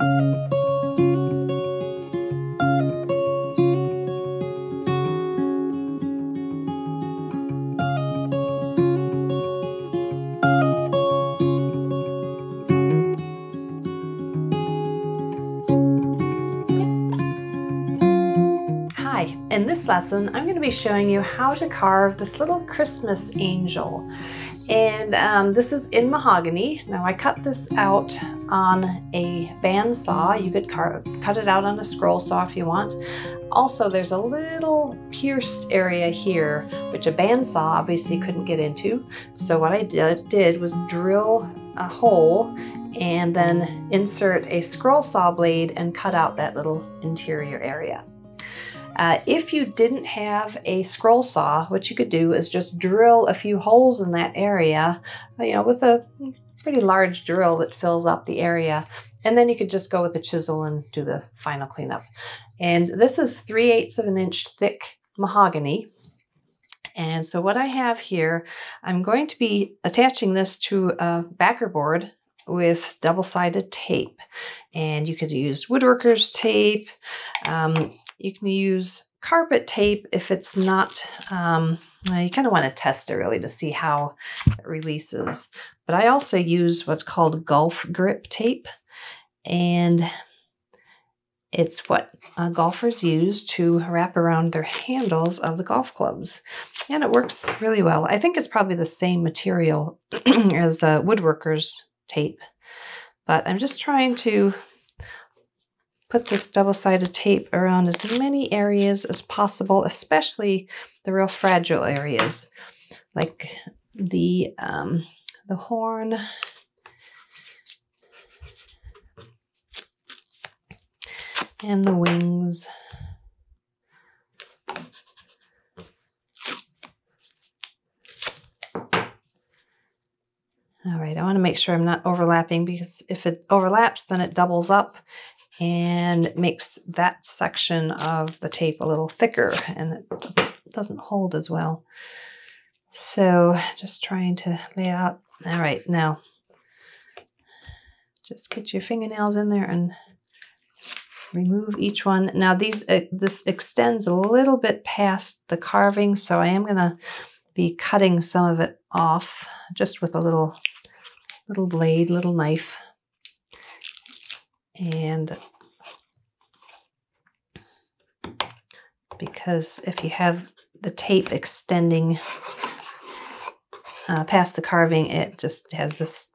Hi, in this lesson I'm going to be showing you how to carve this little Christmas angel and um, this is in mahogany. Now I cut this out on a bandsaw. You could cut it out on a scroll saw if you want. Also there's a little pierced area here which a bandsaw obviously couldn't get into so what I did, did was drill a hole and then insert a scroll saw blade and cut out that little interior area. Uh, if you didn't have a scroll saw, what you could do is just drill a few holes in that area, you know, with a pretty large drill that fills up the area. And then you could just go with a chisel and do the final cleanup. And this is 3 eighths of an inch thick mahogany. And so what I have here, I'm going to be attaching this to a backer board with double-sided tape. And you could use woodworker's tape. Um, you can use carpet tape if it's not, um, you kind of want to test it really to see how it releases. But I also use what's called golf grip tape. And it's what uh, golfers use to wrap around their handles of the golf clubs. And it works really well. I think it's probably the same material as uh, woodworker's tape. But I'm just trying to put this double-sided tape around as many areas as possible, especially the real fragile areas, like the, um, the horn, and the wings. All right, I want to make sure I'm not overlapping because if it overlaps, then it doubles up and makes that section of the tape a little thicker and it doesn't, hold as well. So just trying to lay out. All right, now just get your fingernails in there and remove each one. Now these uh, this extends a little bit past the carving, so I am going to be cutting some of it off just with a little little blade, little knife. And because if you have the tape extending uh, past the carving, it just has this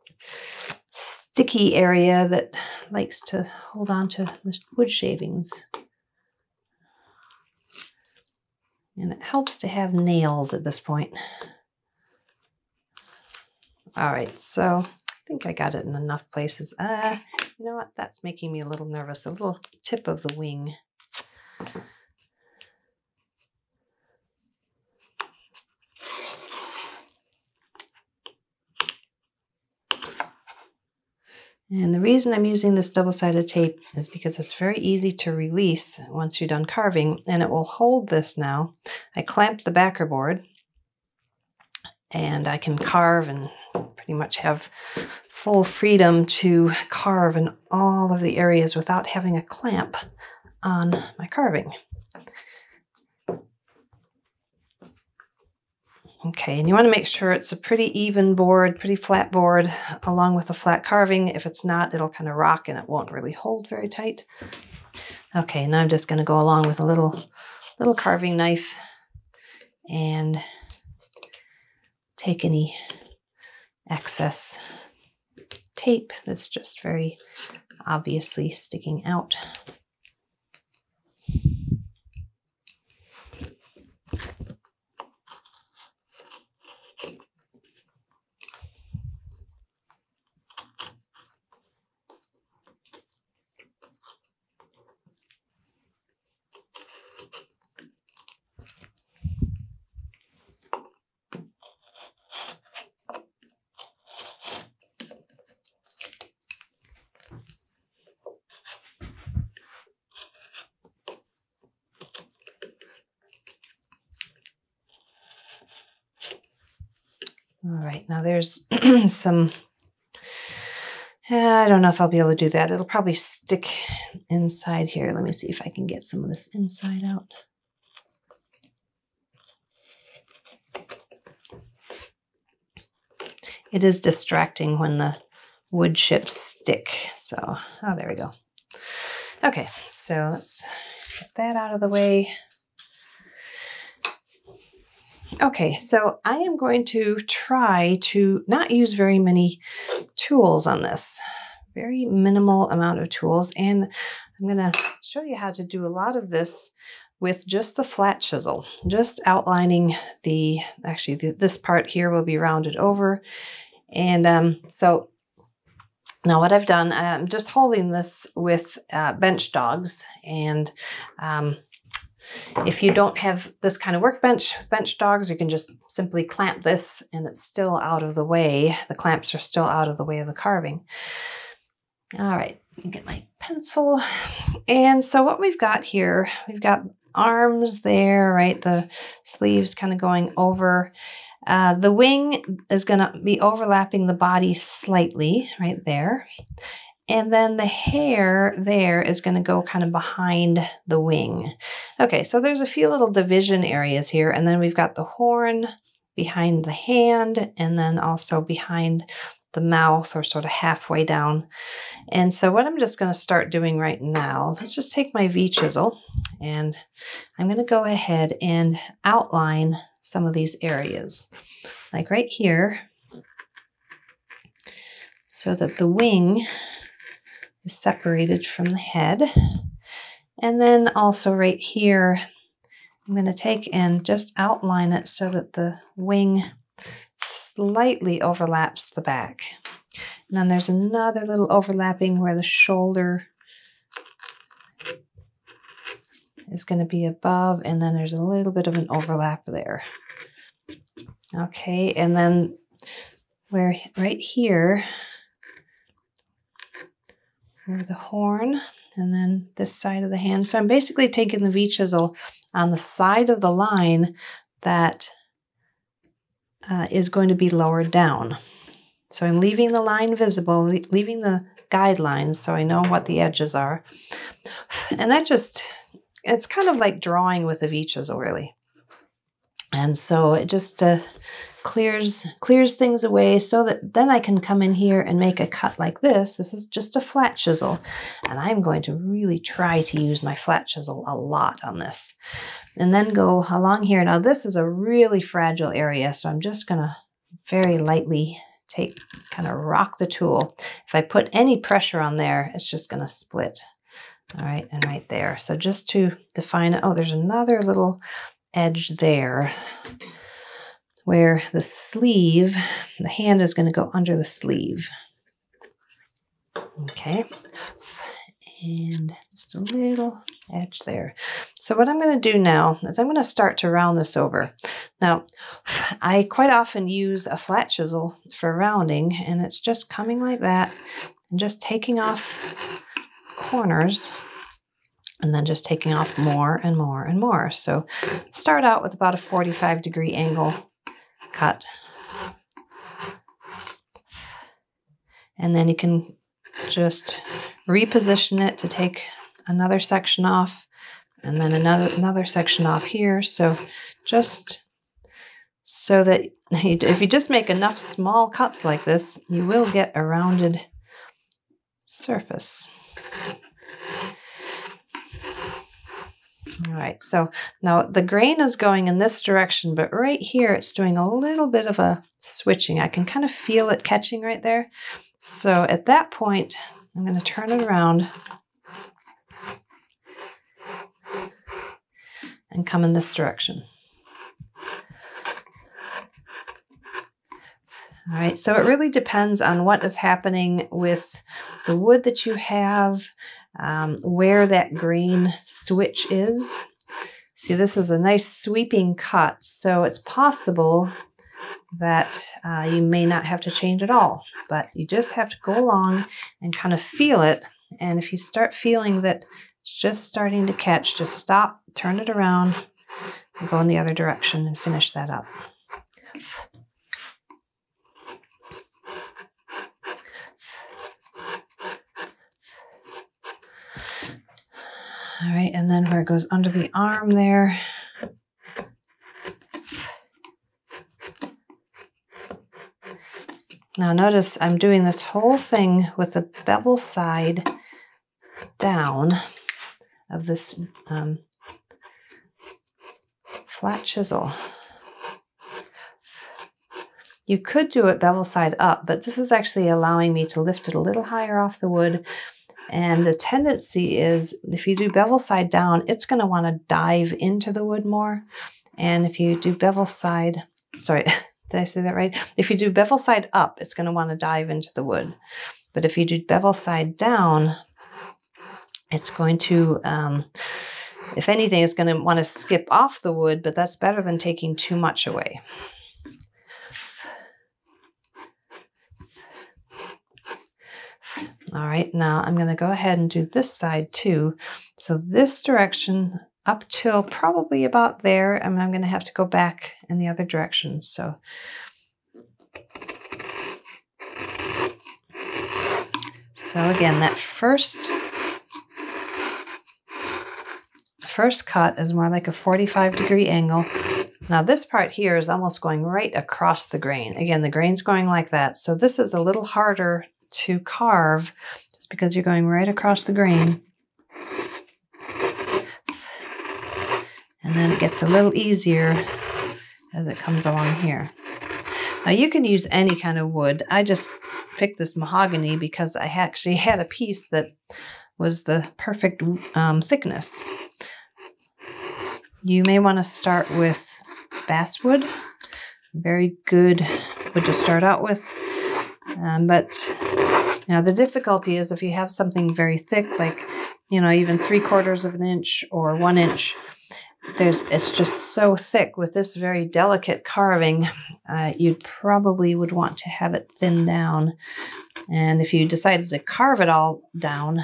sticky area that likes to hold on to the wood shavings. And it helps to have nails at this point. All right, so I think I got it in enough places. Uh, you know what? That's making me a little nervous. A little tip of the wing. And the reason I'm using this double-sided tape is because it's very easy to release once you're done carving and it will hold this now. I clamped the backer board and I can carve and pretty much have full freedom to carve in all of the areas without having a clamp on my carving. Okay, and you want to make sure it's a pretty even board, pretty flat board, along with a flat carving. If it's not, it'll kind of rock and it won't really hold very tight. Okay, now I'm just going to go along with a little, little carving knife and take any excess tape that's just very obviously sticking out. All right, now there's some eh, I don't know if I'll be able to do that. It'll probably stick inside here. Let me see if I can get some of this inside out. It is distracting when the wood chips stick. So, oh, there we go. Okay, so let's get that out of the way. Okay, so I am going to try to not use very many tools on this. Very minimal amount of tools. And I'm going to show you how to do a lot of this with just the flat chisel, just outlining the, actually the, this part here will be rounded over. And um, so now what I've done, I'm just holding this with uh, bench dogs and um, if you don't have this kind of workbench bench dogs, you can just simply clamp this and it's still out of the way. The clamps are still out of the way of the carving. All right, get my pencil. And so what we've got here, we've got arms there, right? The sleeves kind of going over. Uh, the wing is going to be overlapping the body slightly right there. And then the hair there is going to go kind of behind the wing. Okay, so there's a few little division areas here. And then we've got the horn behind the hand and then also behind the mouth or sort of halfway down. And so what I'm just going to start doing right now, let's just take my V-chisel and I'm going to go ahead and outline some of these areas. Like right here, so that the wing is separated from the head. And then also right here, I'm going to take and just outline it so that the wing slightly overlaps the back. And then there's another little overlapping where the shoulder is going to be above, and then there's a little bit of an overlap there. Okay, and then where right here, for the horn and then this side of the hand. So I'm basically taking the V-chisel on the side of the line that uh, is going to be lowered down. So I'm leaving the line visible, leaving the guidelines so I know what the edges are. And that just, it's kind of like drawing with a V-chisel really. And so it just uh, clears clears things away so that then I can come in here and make a cut like this. This is just a flat chisel and I'm going to really try to use my flat chisel a lot on this. And then go along here. Now this is a really fragile area so I'm just going to very lightly take kind of rock the tool. If I put any pressure on there it's just going to split. All right, and right there. So just to define it, oh, there's another little edge there where the sleeve, the hand is going to go under the sleeve. Okay, and just a little edge there. So what I'm going to do now is I'm going to start to round this over. Now, I quite often use a flat chisel for rounding, and it's just coming like that and just taking off corners and then just taking off more and more and more. So start out with about a 45 degree angle cut. And then you can just reposition it to take another section off and then another another section off here. So just so that if you just make enough small cuts like this, you will get a rounded surface. All right, so now the grain is going in this direction, but right here it's doing a little bit of a switching. I can kind of feel it catching right there. So at that point, I'm going to turn it around and come in this direction. All right, so it really depends on what is happening with the wood that you have, um, where that grain switch is. See, this is a nice sweeping cut, so it's possible that uh, you may not have to change at all, but you just have to go along and kind of feel it. And if you start feeling that it's just starting to catch, just stop, turn it around, and go in the other direction and finish that up. All right, and then where it goes under the arm there. Now notice I'm doing this whole thing with the bevel side down of this um, flat chisel. You could do it bevel side up, but this is actually allowing me to lift it a little higher off the wood. And the tendency is if you do bevel side down, it's going to want to dive into the wood more. And if you do bevel side, sorry, Did I say that right? If you do bevel side up, it's going to want to dive into the wood. But if you do bevel side down, it's going to, um, if anything, it's going to want to skip off the wood, but that's better than taking too much away. All right, now I'm going to go ahead and do this side too. So this direction up till probably about there, and I'm going to have to go back in the other direction. So So again, that first first cut is more like a 45 degree angle. Now this part here is almost going right across the grain. Again, the grain's going like that. So this is a little harder to carve just because you're going right across the grain. And then it gets a little easier as it comes along here. Now you can use any kind of wood. I just picked this mahogany because I actually had a piece that was the perfect um, thickness. You may want to start with basswood. Very good wood to start out with. Um, but now the difficulty is if you have something very thick, like, you know, even three quarters of an inch or one inch, there's it's just so thick. With this very delicate carving uh, you probably would want to have it thinned down. And if you decided to carve it all down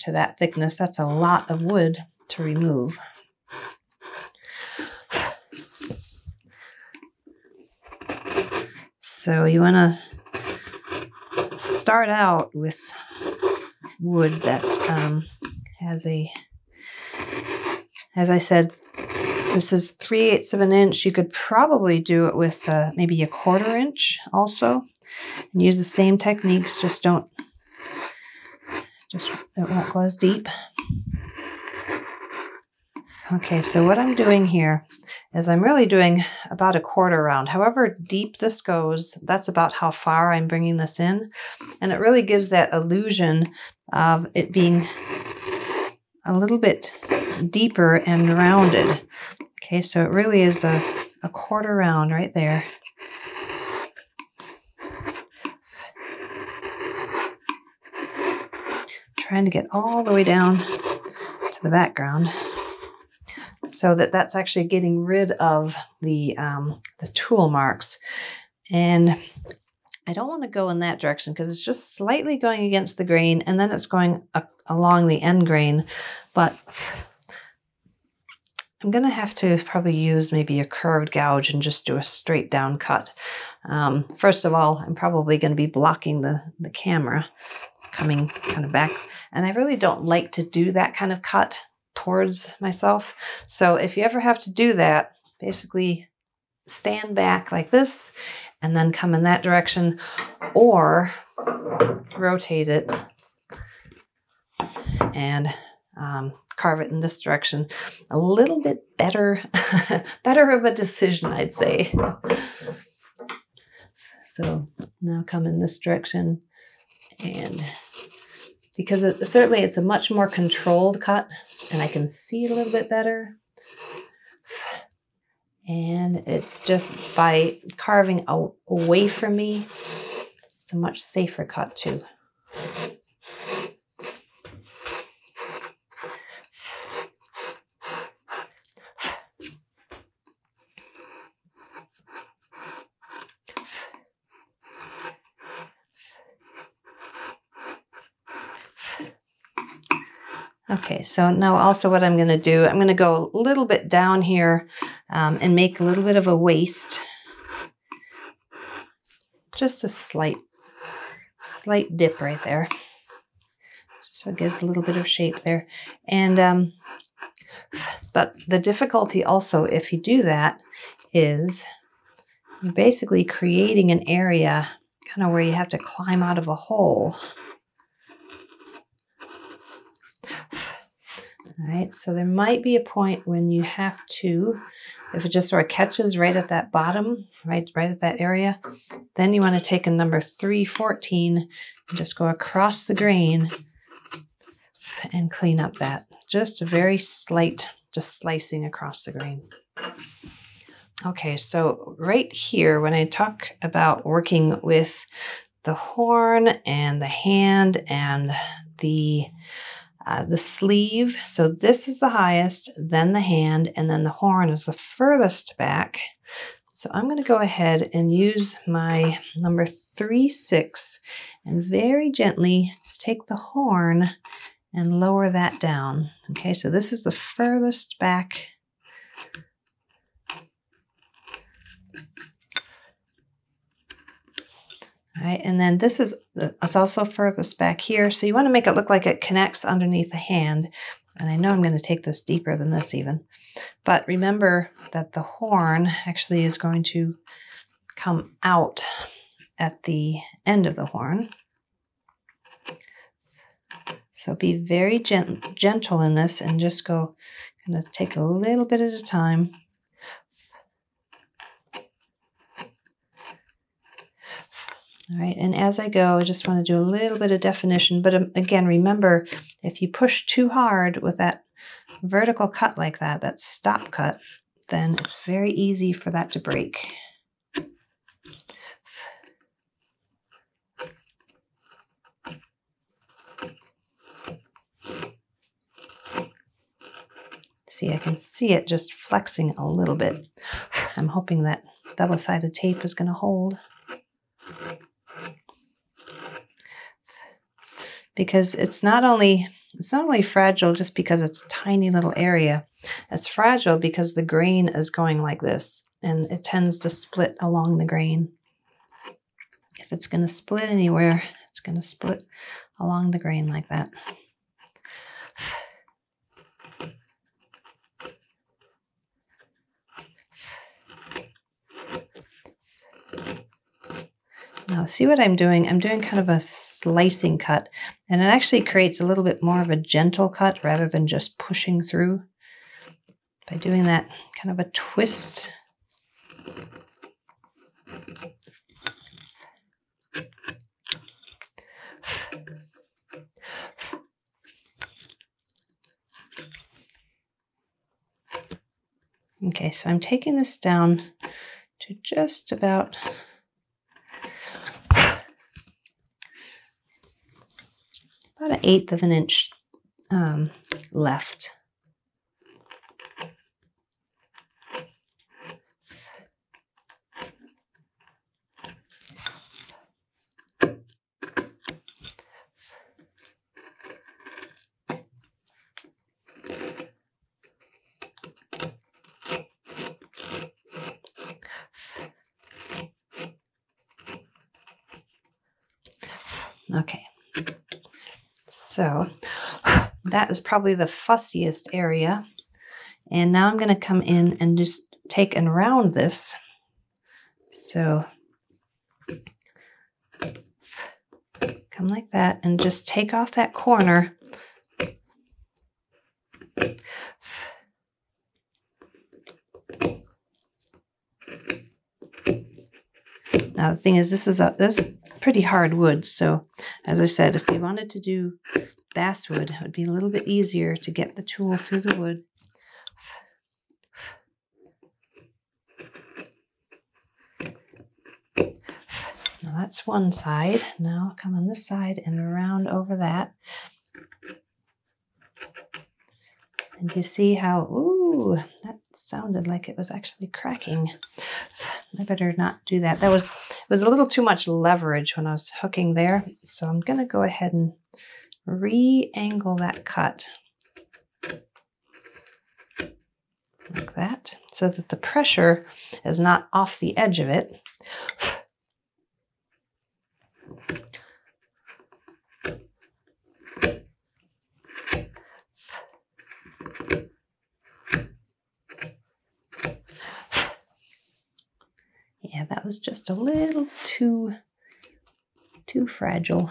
to that thickness that's a lot of wood to remove. So you want to start out with wood that um, has a as I said, this is 3 eighths of an inch. You could probably do it with uh, maybe a quarter inch also. And use the same techniques, just don't, just, it won't go as deep. Okay, so what I'm doing here is I'm really doing about a quarter round. However deep this goes, that's about how far I'm bringing this in. And it really gives that illusion of it being a little bit deeper and rounded. Okay, so it really is a, a quarter round right there. Trying to get all the way down to the background so that that's actually getting rid of the, um, the tool marks. And I don't want to go in that direction because it's just slightly going against the grain and then it's going along the end grain. But I'm going to have to probably use maybe a curved gouge and just do a straight down cut. Um, first of all, I'm probably going to be blocking the, the camera coming kind of back. And I really don't like to do that kind of cut towards myself. So if you ever have to do that, basically stand back like this and then come in that direction or rotate it and um, carve it in this direction. A little bit better, better of a decision, I'd say. So now come in this direction and because it, certainly it's a much more controlled cut and I can see it a little bit better. And it's just by carving away from me, it's a much safer cut too. Okay, so now also what I'm going to do, I'm going to go a little bit down here um, and make a little bit of a waist. Just a slight, slight dip right there. So it gives a little bit of shape there. And, um, but the difficulty also, if you do that, is you're basically creating an area kind of where you have to climb out of a hole. Right, so there might be a point when you have to, if it just sort of catches right at that bottom, right, right at that area, then you want to take a number 314 and just go across the grain and clean up that. Just a very slight, just slicing across the grain. Okay, so right here, when I talk about working with the horn and the hand and the uh, the sleeve. So this is the highest, then the hand, and then the horn is the furthest back. So I'm going to go ahead and use my number three, six, and very gently just take the horn and lower that down. Okay, so this is the furthest back right? And then this is, it's also furthest back here. So you want to make it look like it connects underneath the hand. And I know I'm going to take this deeper than this even. But remember that the horn actually is going to come out at the end of the horn. So be very gent gentle in this and just go kind of take a little bit at a time. All right, and as I go, I just want to do a little bit of definition. But um, again, remember, if you push too hard with that vertical cut like that, that stop cut, then it's very easy for that to break. See, I can see it just flexing a little bit. I'm hoping that double-sided tape is going to hold. Because it's not only it's not only fragile just because it's a tiny little area. It's fragile because the grain is going like this and it tends to split along the grain. If it's going to split anywhere, it's going to split along the grain like that. Now see what I'm doing? I'm doing kind of a slicing cut and it actually creates a little bit more of a gentle cut rather than just pushing through. By doing that kind of a twist. Okay, so I'm taking this down to just about about an eighth of an inch um, left. Okay. So that is probably the fussiest area. And now I'm going to come in and just take and round this. So come like that and just take off that corner. Now the thing is, this is a this pretty hard wood. So as I said, if we wanted to do basswood, it would be a little bit easier to get the tool through the wood. Now that's one side. Now come on this side and around over that. And you see how, ooh, that sounded like it was actually cracking. I better not do that. That was it was a little too much leverage when I was hooking there. So I'm going to go ahead and re-angle that cut like that so that the pressure is not off the edge of it. That was just a little too, too fragile.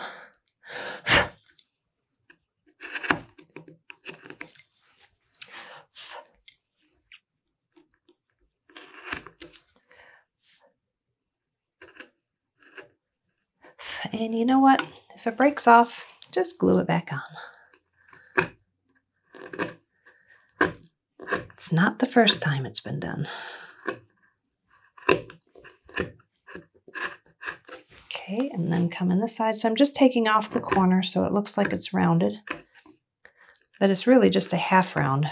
And you know what? If it breaks off, just glue it back on. It's not the first time it's been done. Okay, and then come in the side. So I'm just taking off the corner so it looks like it's rounded, but it's really just a half round.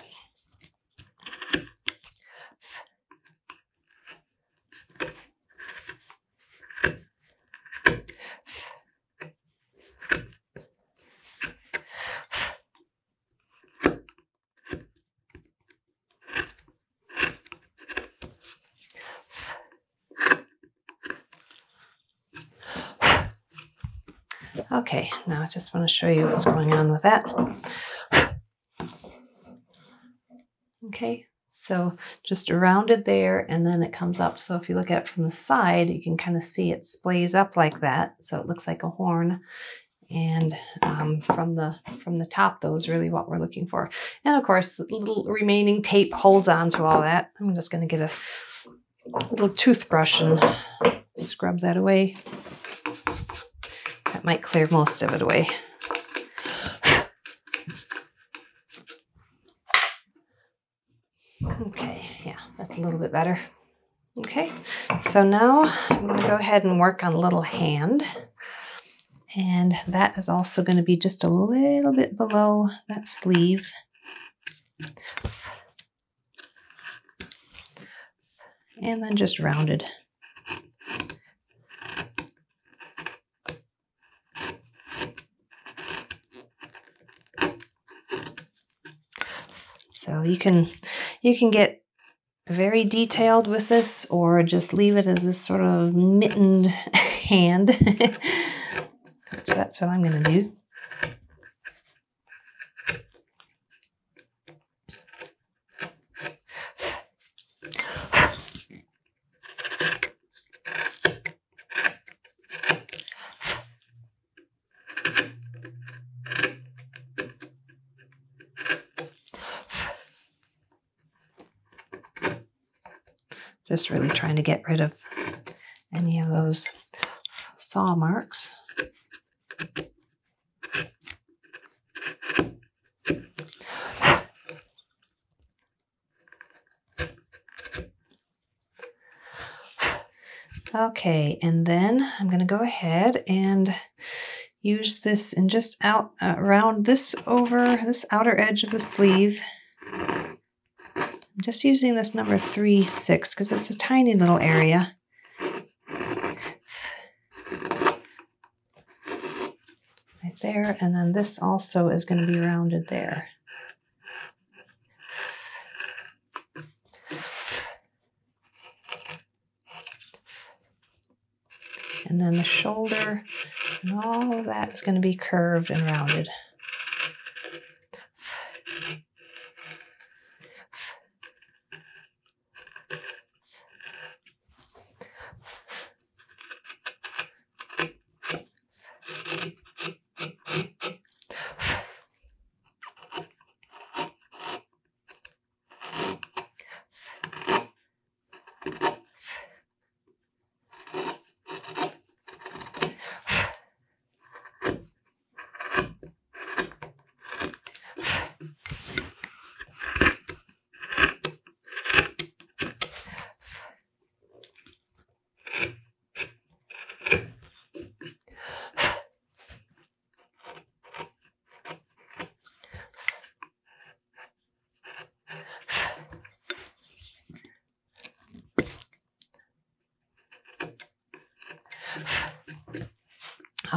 Okay, now I just want to show you what's going on with that. Okay, so just rounded there and then it comes up. So if you look at it from the side, you can kind of see it splays up like that. So it looks like a horn. And um, from the from the top, those really what we're looking for. And of course, the little remaining tape holds on to all that. I'm just going to get a little toothbrush and scrub that away. Might clear most of it away. Okay, yeah, that's a little bit better. Okay, so now I'm going to go ahead and work on little hand. And that is also going to be just a little bit below that sleeve. And then just rounded. So you can you can get very detailed with this or just leave it as this sort of mittened hand. so that's what I'm going to do. Just really trying to get rid of any of those saw marks. Okay, and then I'm going to go ahead and use this and just out uh, around this over this outer edge of the sleeve just using this number 3, 6 because it's a tiny little area. Right there, and then this also is going to be rounded there. And then the shoulder and all of that is going to be curved and rounded.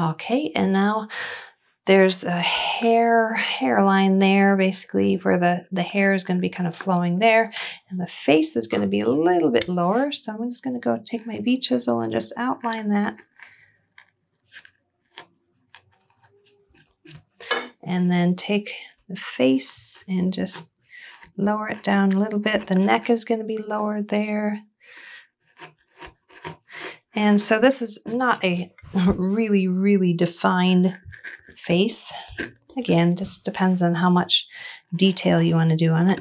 Okay, and now there's a hair hairline there basically where the the hair is going to be kind of flowing there and the face is going to be a little bit lower so i'm just going to go take my v chisel and just outline that. And then take the face and just lower it down a little bit. The neck is going to be lower there. And so this is not a really, really defined face. Again, just depends on how much detail you want to do on it.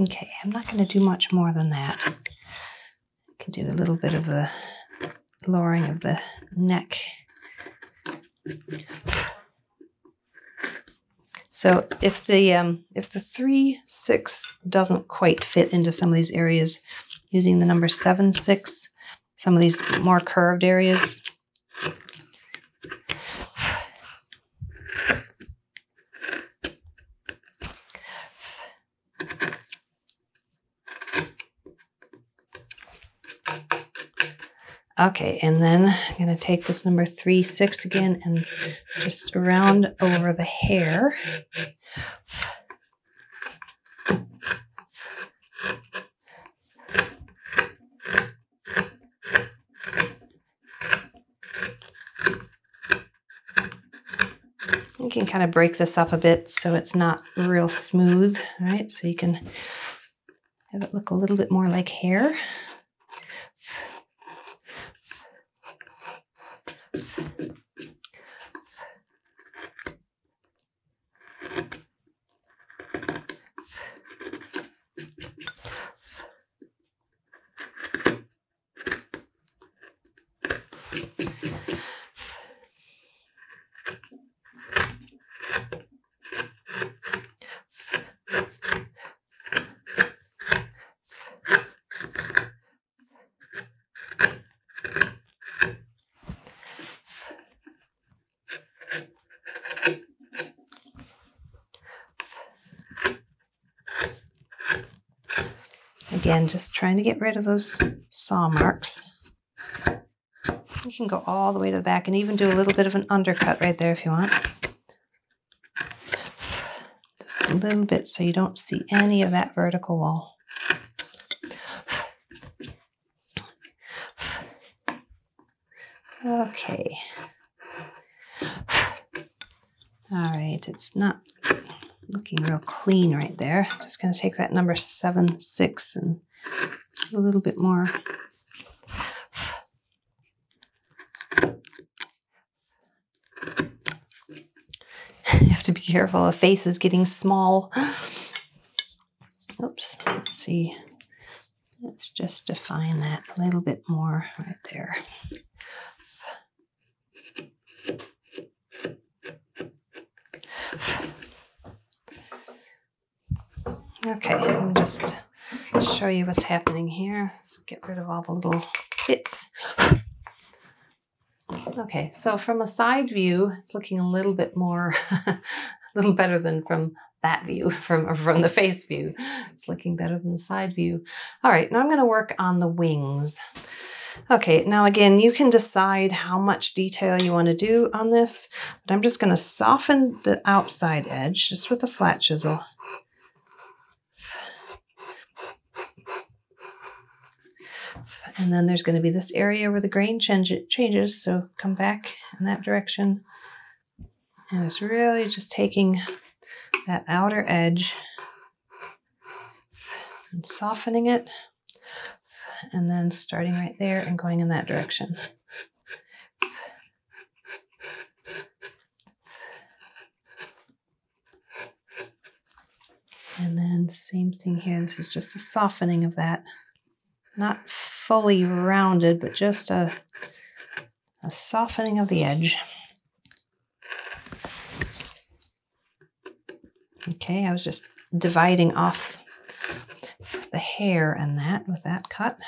Okay, I'm not going to do much more than that. I can do a little bit of the lowering of the neck. So if the um, if the three six doesn't quite fit into some of these areas, using the number seven six, some of these more curved areas, Okay, and then I'm going to take this number three, six again and just round over the hair. You can kind of break this up a bit so it's not real smooth, right? So you can have it look a little bit more like hair. Again, just trying to get rid of those saw marks. You can go all the way to the back and even do a little bit of an undercut right there if you want. Just a little bit so you don't see any of that vertical wall. Okay. All right, it's not looking real clean right there. Just going to take that number seven, six, and a little bit more. you have to be careful. The face is getting small. Oops. Let's see. Let's just define that a little bit more right there. Okay, let me just show you what's happening here. Let's get rid of all the little bits. Okay, so from a side view, it's looking a little bit more, a little better than from that view, from, from the face view. It's looking better than the side view. All right, now I'm gonna work on the wings. Okay, now again, you can decide how much detail you wanna do on this, but I'm just gonna soften the outside edge just with a flat chisel. And then there's going to be this area where the grain change changes. So come back in that direction. And it's really just taking that outer edge and softening it. And then starting right there and going in that direction. And then same thing here. This is just a softening of that. Not fully rounded, but just a, a softening of the edge. Okay, I was just dividing off the hair and that with that cut.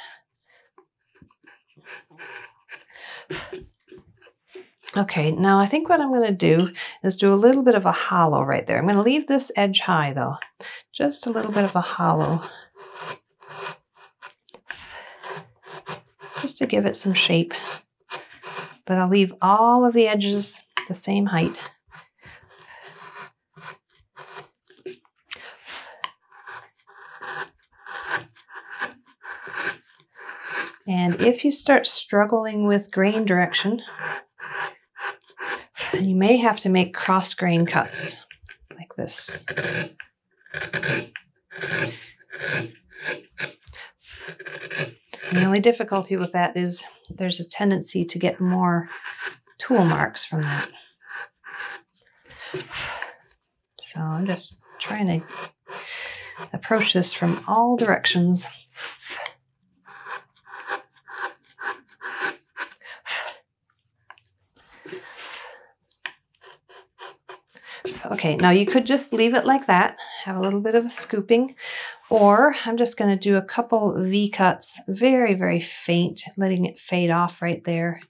Okay, now I think what I'm going to do is do a little bit of a hollow right there. I'm going to leave this edge high though, just a little bit of a hollow. Just to give it some shape. But I'll leave all of the edges the same height. And if you start struggling with grain direction, you may have to make cross grain cuts like this. The only difficulty with that is there's a tendency to get more tool marks from that. So I'm just trying to approach this from all directions. Okay, now you could just leave it like that, have a little bit of a scooping, or I'm just going to do a couple V-cuts, very, very faint, letting it fade off right there.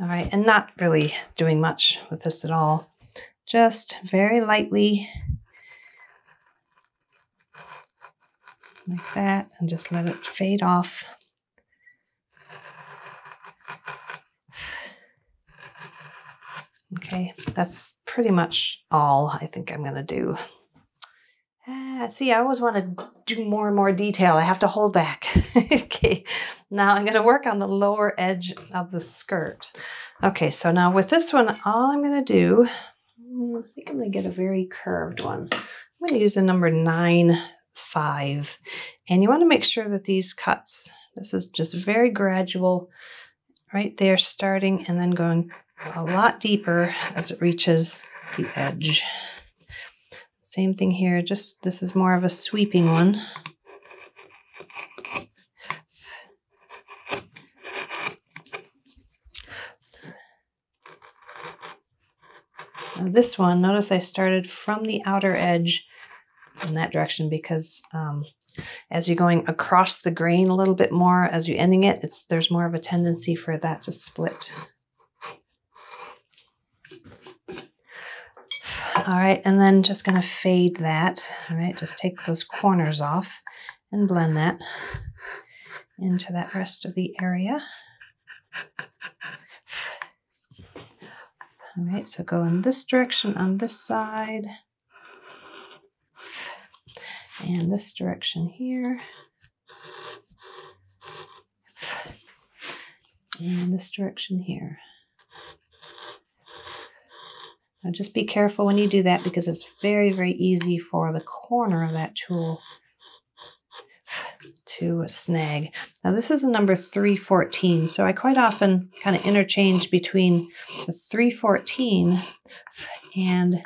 All right, and not really doing much with this at all. Just very lightly, like that, and just let it fade off. Okay, that's pretty much all I think I'm to do. Ah, see, I always want to do more and more detail. I have to hold back. okay, now I'm to work on the lower edge of the skirt. Okay, so now with this one, all I'm to do, hmm, I think I'm to get a very curved one. I'm to use a number 9, 5. And you want to make sure that these cuts, this is just very gradual, right there starting and then going a lot deeper as it reaches the edge. Same thing here, just this is more of a sweeping one. Now this one, notice I started from the outer edge in that direction because um, as you're going across the grain a little bit more as you're ending it, it's there's more of a tendency for that to split. All right, and then just going to fade that. All right, just take those corners off and blend that into that rest of the area. All right, so go in this direction on this side and this direction here. And this direction here. Now just be careful when you do that because it's very, very easy for the corner of that tool to snag. Now this is a number 314, so I quite often kind of interchange between the 314 and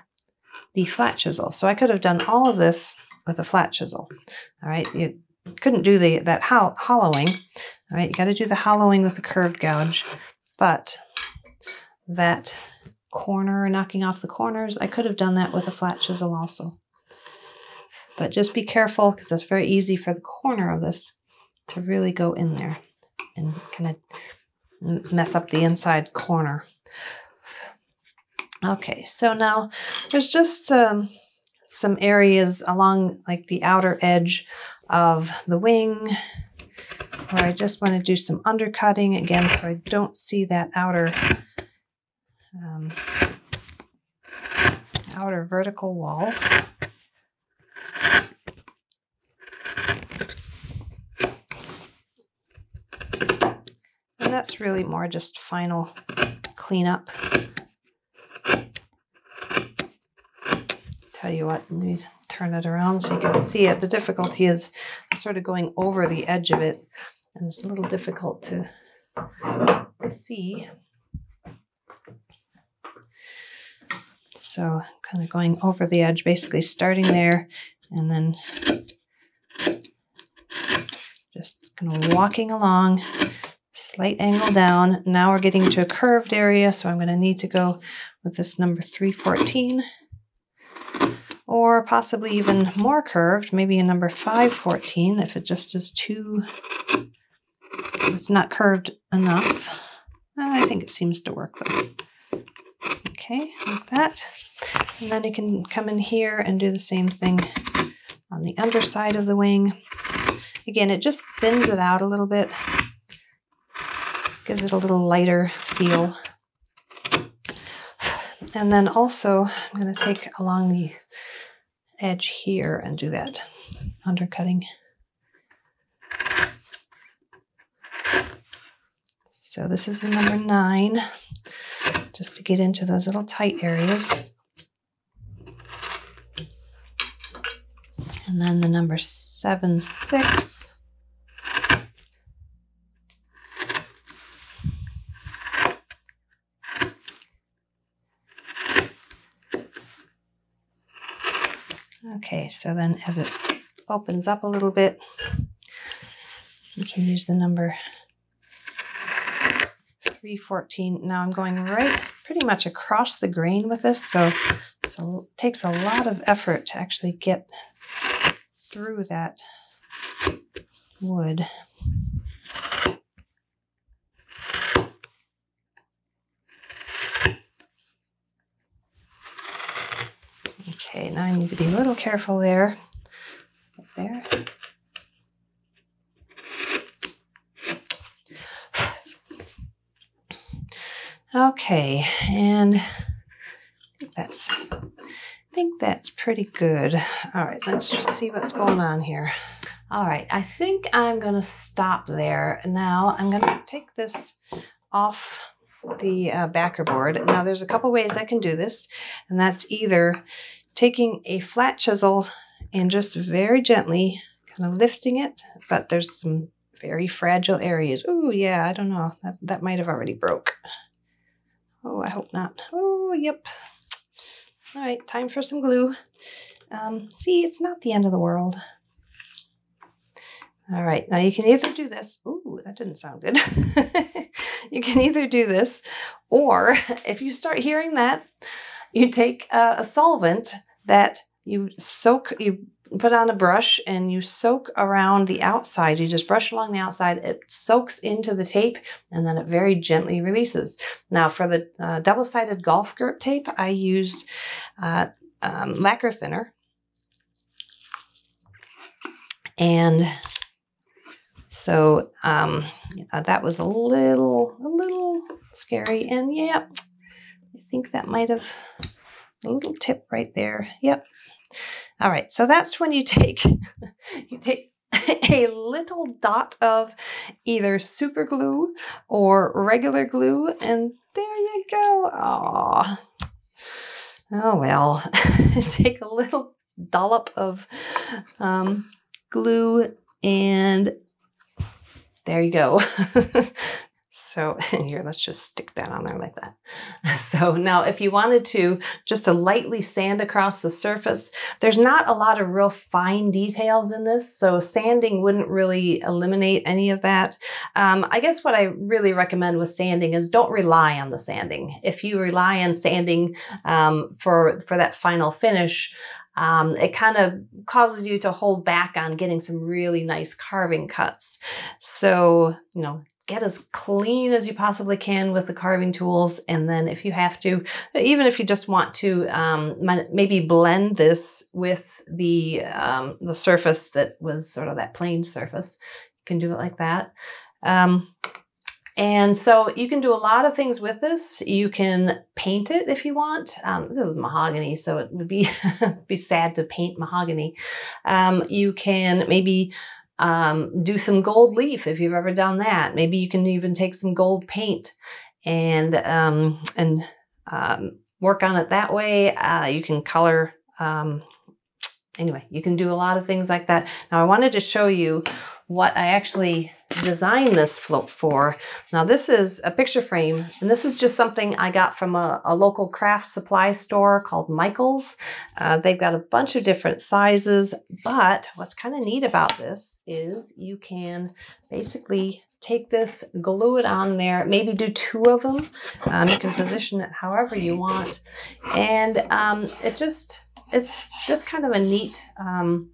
the flat chisel. So I could have done all of this with a flat chisel. All right, you couldn't do the that hollowing. All right, you got to do the hollowing with the curved gouge, but that corner, knocking off the corners. I could have done that with a flat chisel also. But just be careful because it's very easy for the corner of this to really go in there and kind of mess up the inside corner. Okay, so now there's just um, some areas along like the outer edge of the wing where I just want to do some undercutting again so I don't see that outer um, outer vertical wall. And that's really more just final cleanup. Tell you what, let me turn it around so you can see it. The difficulty is I'm sort of going over the edge of it and it's a little difficult to, to see. So kind of going over the edge, basically starting there and then Just kind of walking along, slight angle down. Now we're getting to a curved area, so I'm going to need to go with this number 314 or possibly even more curved, maybe a number 514 if it just is too, it's not curved enough. Uh, I think it seems to work though. Okay, like that. And then you can come in here and do the same thing on the underside of the wing. Again, it just thins it out a little bit, gives it a little lighter feel. And then also, I'm going to take along the edge here and do that undercutting. So this is the number nine, just to get into those little tight areas. And then the number seven, six. Okay, so then as it opens up a little bit, you can use the number 314. Now I'm going right pretty much across the grain with this, so it takes a lot of effort to actually get through that wood. Okay, now I need to be a little careful there. There. Okay, and that's I think that's pretty good. All right, let's just see what's going on here. All right, I think I'm gonna stop there. Now I'm gonna take this off the uh, backer board. Now there's a couple ways I can do this, and that's either taking a flat chisel and just very gently kind of lifting it, but there's some very fragile areas. Oh yeah, I don't know. That, that might have already broke. Oh, I hope not. Oh, yep. All right, time for some glue. Um, see, it's not the end of the world. All right, now you can either do this. Ooh, that didn't sound good. you can either do this, or if you start hearing that, you take a, a solvent that you soak, you put on a brush and you soak around the outside. You just brush along the outside. It soaks into the tape and then it very gently releases. Now for the uh, double-sided golf grip tape, I use uh, um, lacquer thinner. And so um, uh, that was a little, a little scary. And yeah, I think that might have a little tip right there. Yep. All right, so that's when you take you take a little dot of either super glue or regular glue, and there you go. Oh, oh well. take a little dollop of um, glue and there you go. So here, let's just stick that on there like that. So now if you wanted to just to lightly sand across the surface, there's not a lot of real fine details in this. So sanding wouldn't really eliminate any of that. Um, I guess what I really recommend with sanding is don't rely on the sanding. If you rely on sanding um, for, for that final finish, um, it kind of causes you to hold back on getting some really nice carving cuts. So, you know, get as clean as you possibly can with the carving tools. And then if you have to, even if you just want to um, maybe blend this with the, um, the surface that was sort of that plain surface, you can do it like that. Um, and so you can do a lot of things with this. You can paint it if you want. Um, this is mahogany, so it would be be sad to paint mahogany. Um, you can maybe um, do some gold leaf if you've ever done that. Maybe you can even take some gold paint and um, and um, work on it that way. Uh, you can color um, anyway, you can do a lot of things like that. Now I wanted to show you what I actually designed this float for. Now this is a picture frame and this is just something I got from a, a local craft supply store called Michael's. Uh, they've got a bunch of different sizes, but what's kind of neat about this is you can basically take this, glue it on there, maybe do two of them. Um, you can position it however you want. And um, it just, it's just kind of a neat, um,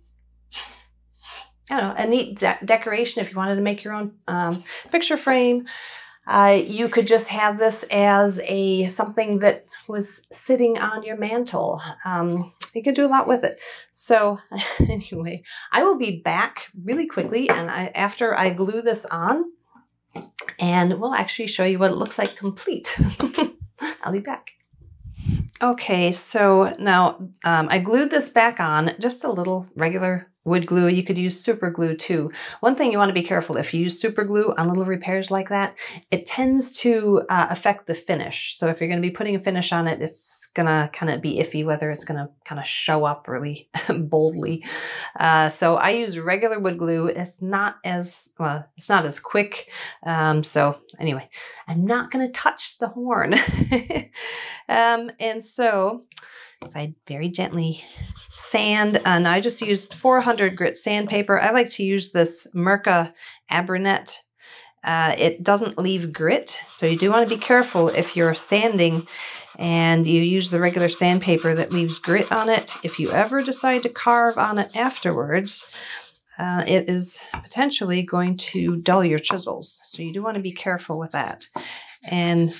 I don't know, a neat de decoration if you wanted to make your own um, picture frame. Uh, you could just have this as a something that was sitting on your mantle. Um, you could do a lot with it. So anyway, I will be back really quickly and I, after I glue this on and we'll actually show you what it looks like complete. I'll be back. Okay, so now um, I glued this back on, just a little regular wood glue. You could use super glue too. One thing you want to be careful if you use super glue on little repairs like that, it tends to uh, affect the finish. So if you're going to be putting a finish on it, it's going to kind of be iffy whether it's going to kind of show up really boldly. Uh, so I use regular wood glue. It's not as, well, it's not as quick. Um, so anyway, I'm not going to touch the horn. um, and so if I very gently sand, and I just used 400 grit sandpaper. I like to use this Mirka Abranet. Uh, it doesn't leave grit, so you do want to be careful if you're sanding and you use the regular sandpaper that leaves grit on it. If you ever decide to carve on it afterwards, uh, it is potentially going to dull your chisels. So you do want to be careful with that. And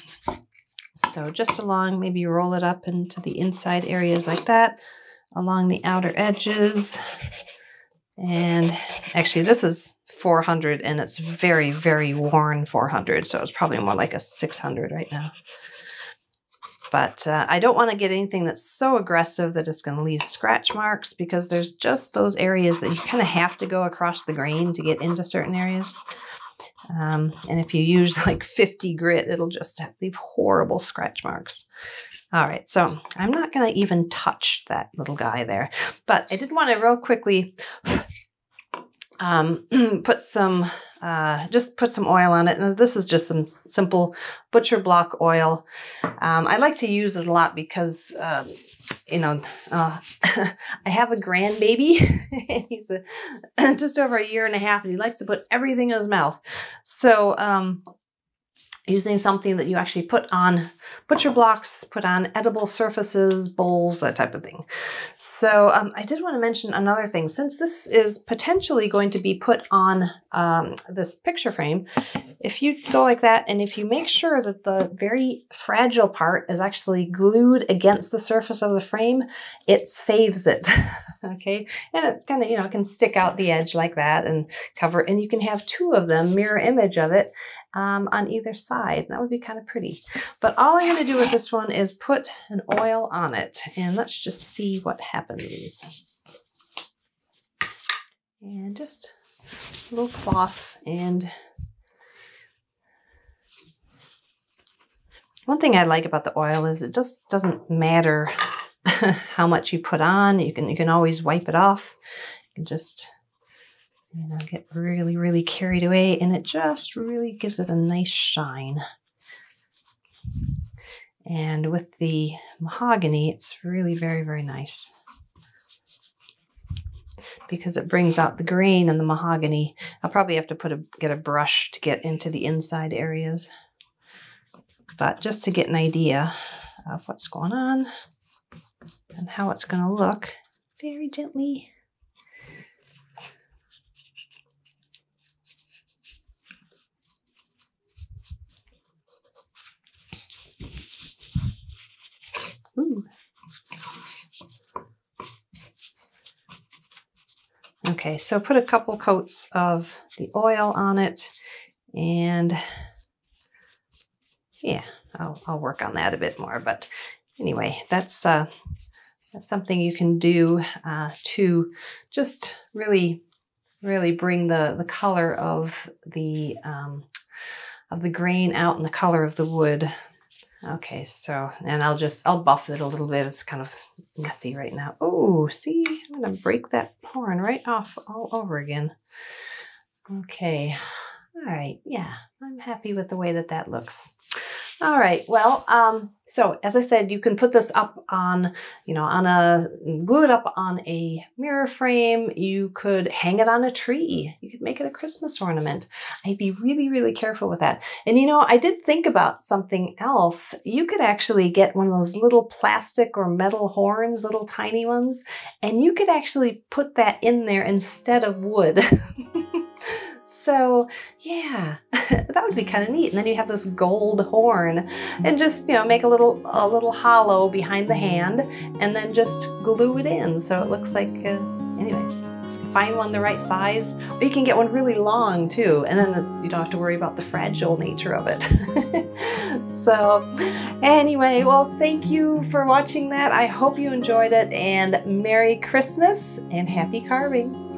so just along, maybe roll it up into the inside areas like that, along the outer edges. And actually this is 400 and it's very, very worn 400. So it's probably more like a 600 right now. But uh, I don't want to get anything that's so aggressive that it's going to leave scratch marks because there's just those areas that you kind of have to go across the grain to get into certain areas. Um, and if you use like 50 grit, it'll just leave horrible scratch marks. All right, so I'm not going to even touch that little guy there, but I did want to real quickly um, put some, uh, just put some oil on it. And this is just some simple butcher block oil. Um, I like to use it a lot because um, you know, uh, I have a grandbaby. he's a, just over a year and a half, and he likes to put everything in his mouth. So, um, using something that you actually put on butcher blocks, put on edible surfaces, bowls, that type of thing. So um, I did want to mention another thing. Since this is potentially going to be put on um, this picture frame, if you go like that and if you make sure that the very fragile part is actually glued against the surface of the frame, it saves it. okay, and it kind of, you know, can stick out the edge like that and cover, and you can have two of them, mirror image of it, um, on either side. That would be kind of pretty. But all I'm going to do with this one is put an oil on it, and let's just see what happens. And just a little cloth and one thing I like about the oil is it just doesn't matter how much you put on. You can you can always wipe it off. You can just you know get really really carried away and it just really gives it a nice shine. And with the mahogany, it's really very very nice because it brings out the grain and the mahogany. I'll probably have to put a get a brush to get into the inside areas. But just to get an idea of what's going on, and how it's going to look very gently. Okay, so put a couple coats of the oil on it and yeah, I'll, I'll work on that a bit more. But anyway, that's uh, that's something you can do uh, to just really, really bring the, the color of the, um, of the grain out and the color of the wood. Okay, so, and I'll just, I'll buff it a little bit. It's kind of messy right now. Oh, see, I'm going to break that horn right off all over again. Okay, all right, yeah, I'm happy with the way that that looks. All right, well, um, so as I said, you can put this up on, you know, on a, glue it up on a mirror frame. You could hang it on a tree. You could make it a Christmas ornament. I'd be really, really careful with that. And you know, I did think about something else. You could actually get one of those little plastic or metal horns, little tiny ones, and you could actually put that in there instead of wood. So yeah, that would be kind of neat. And then you have this gold horn and just, you know, make a little, a little hollow behind the hand and then just glue it in. So it looks like, uh, anyway, find one the right size. Or you can get one really long too. And then you don't have to worry about the fragile nature of it. so anyway, well, thank you for watching that. I hope you enjoyed it and Merry Christmas and happy carving.